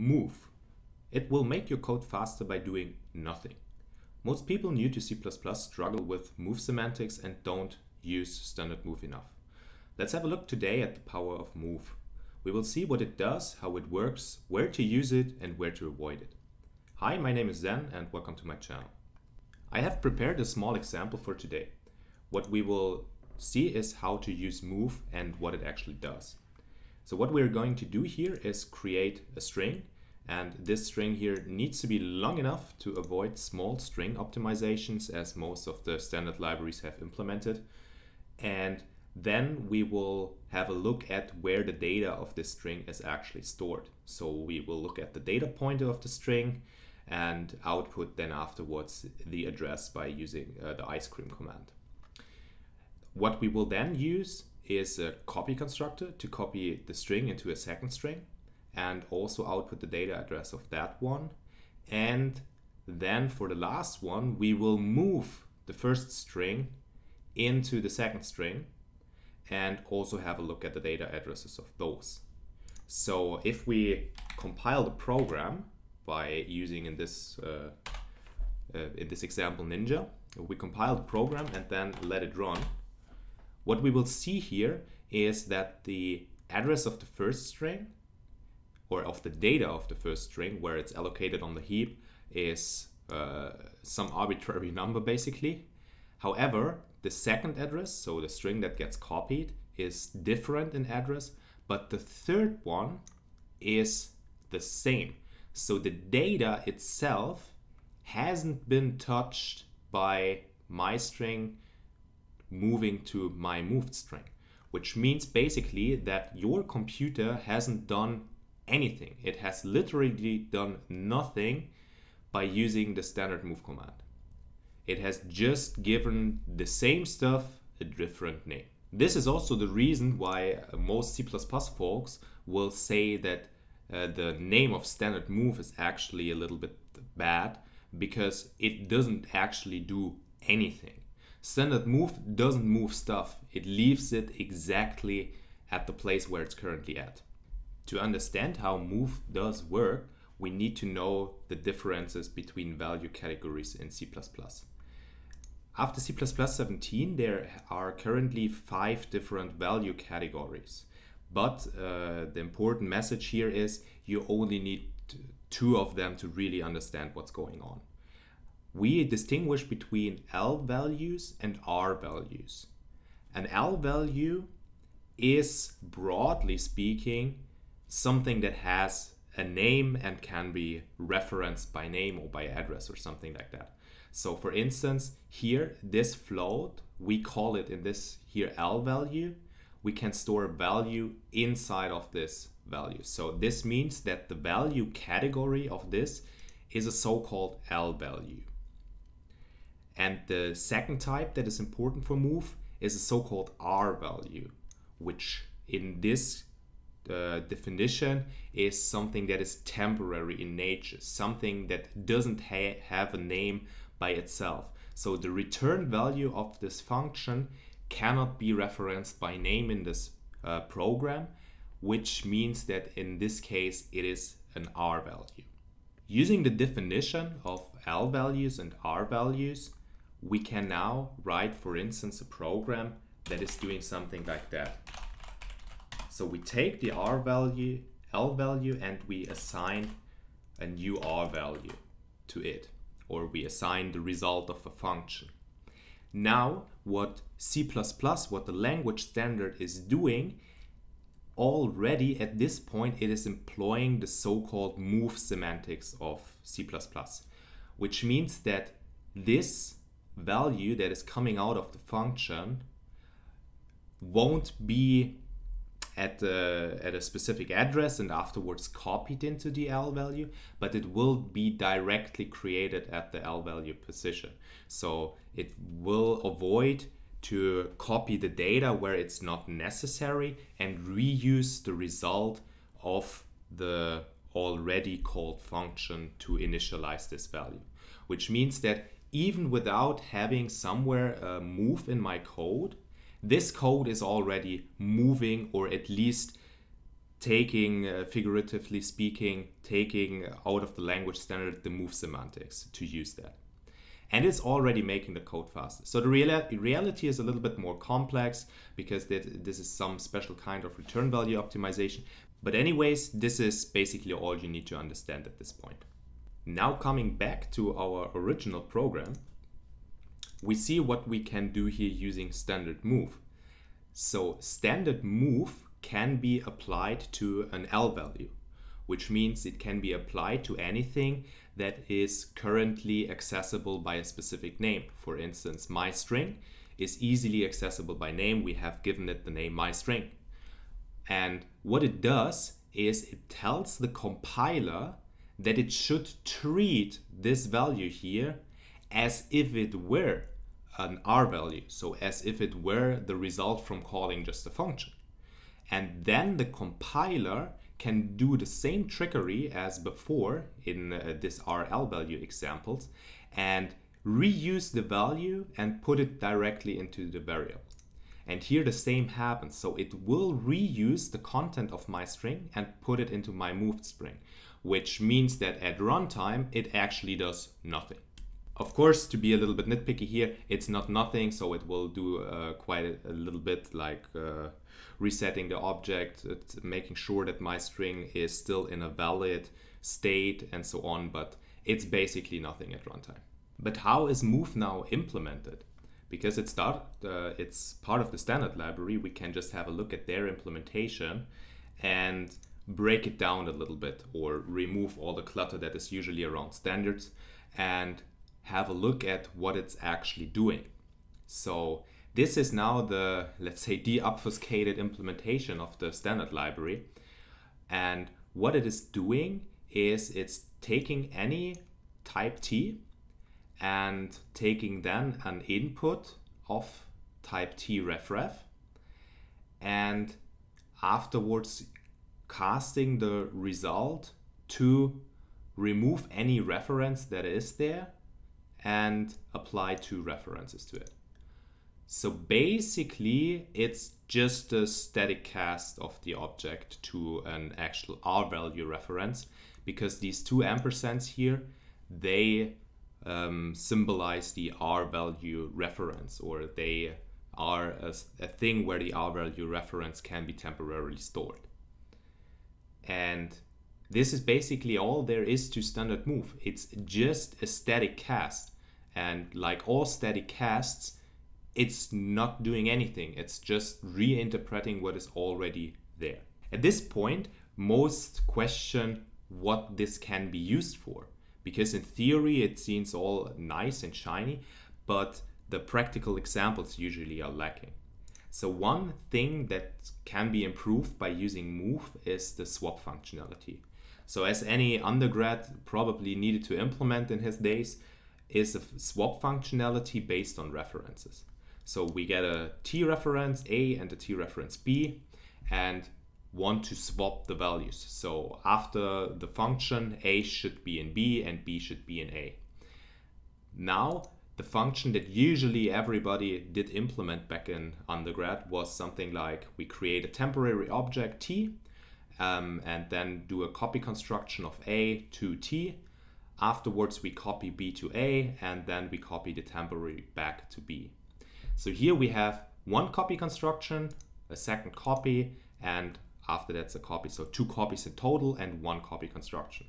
move. It will make your code faster by doing nothing. Most people new to C++ struggle with move semantics and don't use standard move enough. Let's have a look today at the power of move. We will see what it does, how it works, where to use it and where to avoid it. Hi, my name is Zen and welcome to my channel. I have prepared a small example for today. What we will see is how to use move and what it actually does. So what we're going to do here is create a string and this string here needs to be long enough to avoid small string optimizations as most of the standard libraries have implemented. And then we will have a look at where the data of this string is actually stored. So we will look at the data pointer of the string and output then afterwards the address by using uh, the ice cream command. What we will then use is a copy constructor to copy the string into a second string and also output the data address of that one. And then for the last one, we will move the first string into the second string and also have a look at the data addresses of those. So if we compile the program by using in this uh, uh, in this example Ninja, we compile the program and then let it run what we will see here is that the address of the first string or of the data of the first string where it's allocated on the heap is uh, some arbitrary number basically. However, the second address, so the string that gets copied, is different in address, but the third one is the same. So the data itself hasn't been touched by my string moving to my moved string, which means basically that your computer hasn't done anything. It has literally done nothing by using the standard move command. It has just given the same stuff a different name. This is also the reason why most C++ folks will say that uh, the name of standard move is actually a little bit bad because it doesn't actually do anything. Standard move doesn't move stuff, it leaves it exactly at the place where it's currently at. To understand how move does work, we need to know the differences between value categories in C++. After C++ 17, there are currently five different value categories. But uh, the important message here is you only need two of them to really understand what's going on we distinguish between L values and R values. An L value is, broadly speaking, something that has a name and can be referenced by name or by address or something like that. So for instance, here, this float, we call it in this here L value, we can store a value inside of this value. So this means that the value category of this is a so-called L value. And the second type that is important for move is a so-called R value, which in this uh, definition is something that is temporary in nature, something that doesn't ha have a name by itself. So the return value of this function cannot be referenced by name in this uh, program, which means that in this case it is an R value. Using the definition of L values and R values, we can now write, for instance, a program that is doing something like that. So we take the R value, L value, and we assign a new R value to it, or we assign the result of a function. Now, what C++, what the language standard is doing, already at this point it is employing the so-called move semantics of C++, which means that this value that is coming out of the function won't be at, a, at a specific address and afterwards copied into the L value, but it will be directly created at the L value position. So it will avoid to copy the data where it's not necessary and reuse the result of the already called function to initialize this value, which means that even without having somewhere a move in my code, this code is already moving or at least taking, uh, figuratively speaking, taking out of the language standard the move semantics to use that. And it's already making the code faster. So the real reality is a little bit more complex because this is some special kind of return value optimization. But anyways, this is basically all you need to understand at this point. Now coming back to our original program, we see what we can do here using standard move. So standard move can be applied to an L value, which means it can be applied to anything that is currently accessible by a specific name. For instance, my string is easily accessible by name. We have given it the name my string. And what it does is it tells the compiler that it should treat this value here as if it were an R value, so as if it were the result from calling just a function. And then the compiler can do the same trickery as before in uh, this RL value examples and reuse the value and put it directly into the variable. And here the same happens. So it will reuse the content of my string and put it into my moved string which means that at runtime it actually does nothing. Of course, to be a little bit nitpicky here, it's not nothing, so it will do uh, quite a, little bit like uh, resetting the object, making sure that my string is still in a valid state and so on, but it's basically nothing at runtime. But how is move now implemented? Because it's, uh, it's part of the standard library, we can just have a look at their implementation and break it down a little bit or remove all the clutter that is usually around standards and have a look at what it's actually doing. So this is now the, let's say, deobfuscated implementation of the standard library. And what it is doing is it's taking any type T and taking then an input of type T ref ref and afterwards casting the result to remove any reference that is there and apply two references to it. So basically, it's just a static cast of the object to an actual R value reference because these two ampersands here, they um, symbolize the R value reference or they are a, a thing where the R value reference can be temporarily stored. And this is basically all there is to standard move. It's just a static cast. And like all static casts, it's not doing anything. It's just reinterpreting what is already there. At this point, most question what this can be used for. Because in theory, it seems all nice and shiny, but the practical examples usually are lacking. So one thing that can be improved by using move is the swap functionality. So as any undergrad probably needed to implement in his days is a swap functionality based on references. So we get a T reference A and a T reference B and want to swap the values. So after the function A should be in B and B should be in A. Now the function that usually everybody did implement back in undergrad was something like we create a temporary object t um, and then do a copy construction of a to t. Afterwards, we copy b to a and then we copy the temporary back to b. So here we have one copy construction, a second copy, and after that's a copy. So two copies in total and one copy construction.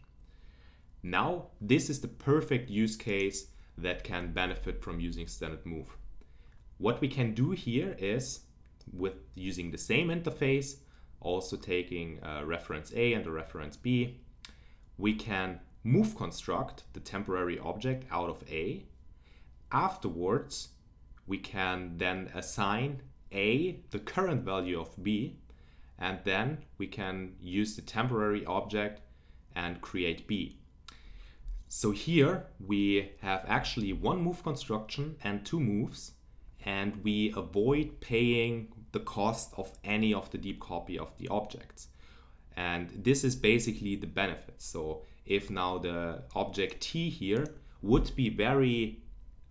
Now, this is the perfect use case that can benefit from using standard move. What we can do here is with using the same interface, also taking a reference A and a reference B, we can move construct the temporary object out of A. Afterwards, we can then assign A the current value of B, and then we can use the temporary object and create B. So here we have actually one move construction and two moves and we avoid paying the cost of any of the deep copy of the objects. And this is basically the benefit. So if now the object T here would be very,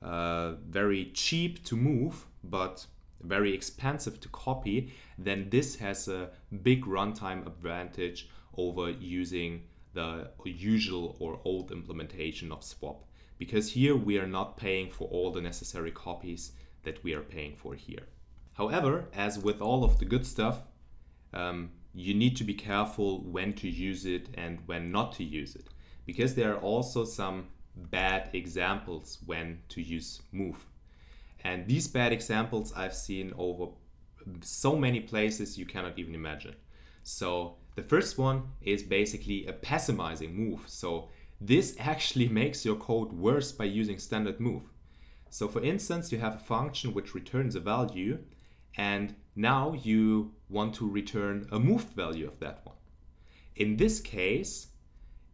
uh, very cheap to move, but very expensive to copy, then this has a big runtime advantage over using the usual or old implementation of swap. Because here we are not paying for all the necessary copies that we are paying for here. However, as with all of the good stuff, um, you need to be careful when to use it and when not to use it. Because there are also some bad examples when to use move. And these bad examples I've seen over so many places you cannot even imagine. So the first one is basically a pessimizing move. So this actually makes your code worse by using standard move. So for instance, you have a function which returns a value and now you want to return a moved value of that one. In this case,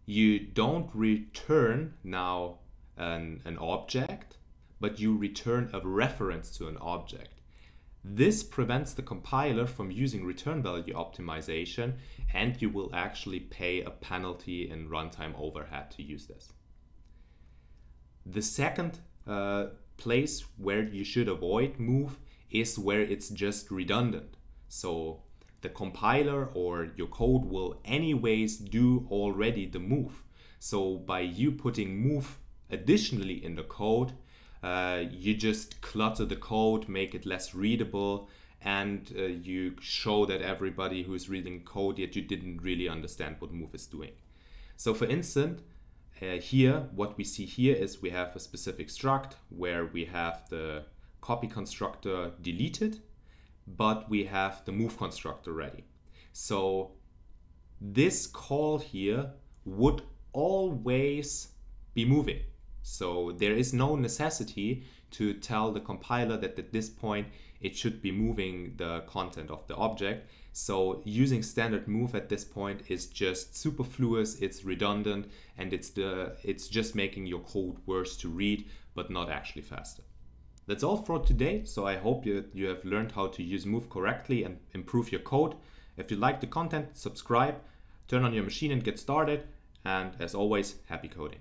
you don't return now an, an object, but you return a reference to an object. This prevents the compiler from using return value optimization and you will actually pay a penalty in runtime overhead to use this. The second uh, place where you should avoid move is where it's just redundant. So the compiler or your code will anyways do already the move. So by you putting move additionally in the code, uh, you just clutter the code, make it less readable, and uh, you show that everybody who's reading code yet you didn't really understand what move is doing. So for instance, uh, here what we see here is we have a specific struct where we have the copy constructor deleted, but we have the move constructor ready. So this call here would always be moving. So there is no necessity to tell the compiler that at this point it should be moving the content of the object. So using standard move at this point is just superfluous, it's redundant, and it's the it's just making your code worse to read, but not actually faster. That's all for today. So I hope you, you have learned how to use Move correctly and improve your code. If you like the content, subscribe, turn on your machine and get started. And as always, happy coding.